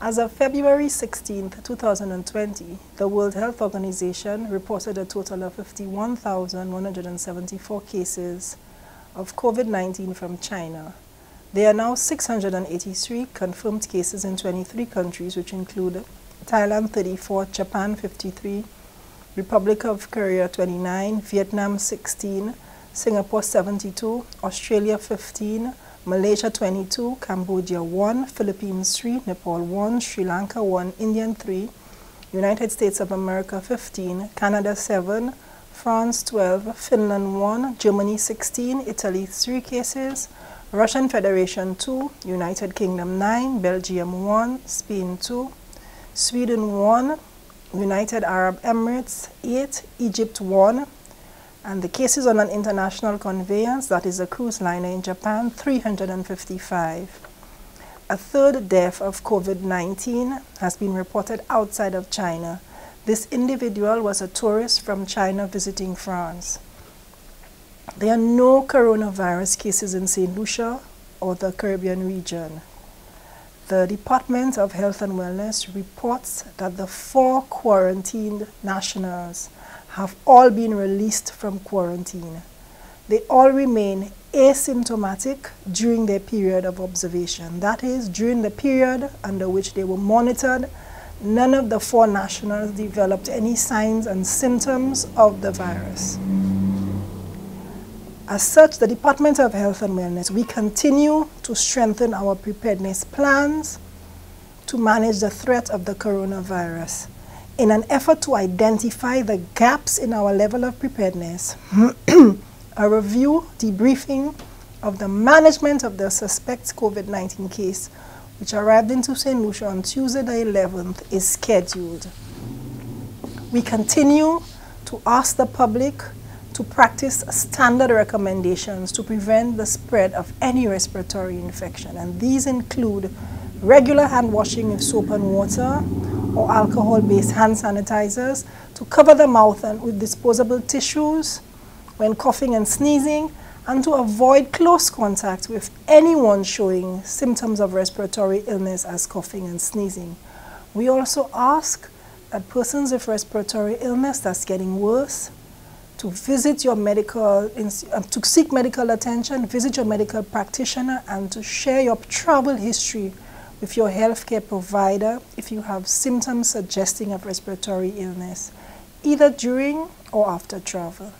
As of February 16, 2020, the World Health Organization reported a total of 51,174 cases of COVID-19 from China. There are now 683 confirmed cases in 23 countries, which include Thailand 34, Japan 53, Republic of Korea 29, Vietnam 16, Singapore 72, Australia 15, Malaysia 22, Cambodia 1, Philippines 3, Nepal 1, Sri Lanka 1, India 3, United States of America 15, Canada 7, France 12, Finland 1, Germany 16, Italy 3 cases, Russian Federation 2, United Kingdom 9, Belgium 1, Spain 2, Sweden 1, United Arab Emirates 8, Egypt 1, and the cases on an international conveyance, that is a cruise liner in Japan, 355. A third death of COVID-19 has been reported outside of China. This individual was a tourist from China visiting France. There are no coronavirus cases in St. Lucia or the Caribbean region. The Department of Health and Wellness reports that the four quarantined nationals have all been released from quarantine. They all remain asymptomatic during their period of observation. That is, during the period under which they were monitored, none of the four nationals developed any signs and symptoms of the virus. As such, the Department of Health and Wellness, we continue to strengthen our preparedness plans to manage the threat of the coronavirus in an effort to identify the gaps in our level of preparedness, a review, debriefing of the management of the suspect COVID-19 case, which arrived into St. Lucia on Tuesday the 11th, is scheduled. We continue to ask the public to practice standard recommendations to prevent the spread of any respiratory infection, and these include regular hand washing with soap and water, or alcohol-based hand sanitizers to cover the mouth and with disposable tissues when coughing and sneezing and to avoid close contact with anyone showing symptoms of respiratory illness as coughing and sneezing. We also ask that persons with respiratory illness that's getting worse to visit your medical, uh, to seek medical attention, visit your medical practitioner and to share your travel history with your healthcare provider if you have symptoms suggesting of respiratory illness, either during or after travel.